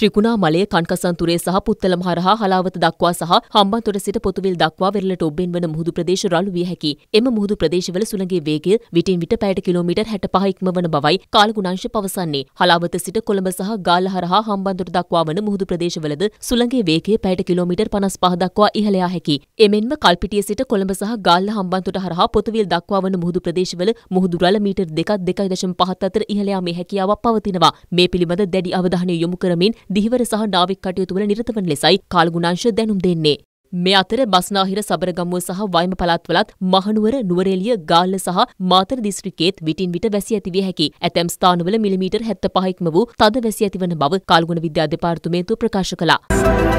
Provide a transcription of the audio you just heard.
ත්‍රිකුණාමලය කන්කසන්තුරේ සහ පුත්තලම හරහා හලාවත දක්වා සහ හම්බන්තොට සිට පොතුවිල් දක්වා වෙරළට ඔබ්බෙන් වන මුහුදු ප්‍රදේශ රළු විය හැකි. එම මුහුදු ප්‍රදේශවල සුළඟේ වේගය විටින් විට පැයට කිලෝමීටර් 65 ඉක්මවන බවයි කාලගුණාංශ පවසන්නේ. හලාවත සිට කොළඹ සහ ගාල්ල හරහා හම්බන්තොට දක්වා වන මුහුදු ප්‍රදේශවලද සුළඟේ වේගය පැයට කිලෝමීටර් 55 දක්වා ඉහළ යා හැකි. එමෙන්ම කල්පිටිය සිට කොළඹ සහ ගාල්ල හම්බන්තොට හරහා පොතුවිල් දක්වා වන මුහුදු ප්‍රදේශවල මුහුදු රළ මීටර් 2 2.5 අතර ඉහළ යාමේ හැකියාවක් පවතිනවා. මේ පිළිබඳ දැඩි අවධානය යොමු කරමින් දිහිවර සහ නාවික කටයුතු වල නිරත වන ලෙසයි කාලගුණාංශ දැනුම් දෙන්නේ. මේ අතර බස්නාහිර සබරගමුව සහ වයිම පළාත්වලත් මහනුවර නුවරඑළිය ගාල්ල සහ මාතර දිස්ත්‍රික්කයේත් විටින් විට වැසි ඇති විය හැකි. ඇතැම් ස්ථානවල මිලිමීටර් 75 ඉක්ම වූ තද වැසි ඇතිවන බව කාල්ගුණ විද්‍යා දෙපාර්තමේන්තුව ප්‍රකාශ කළා.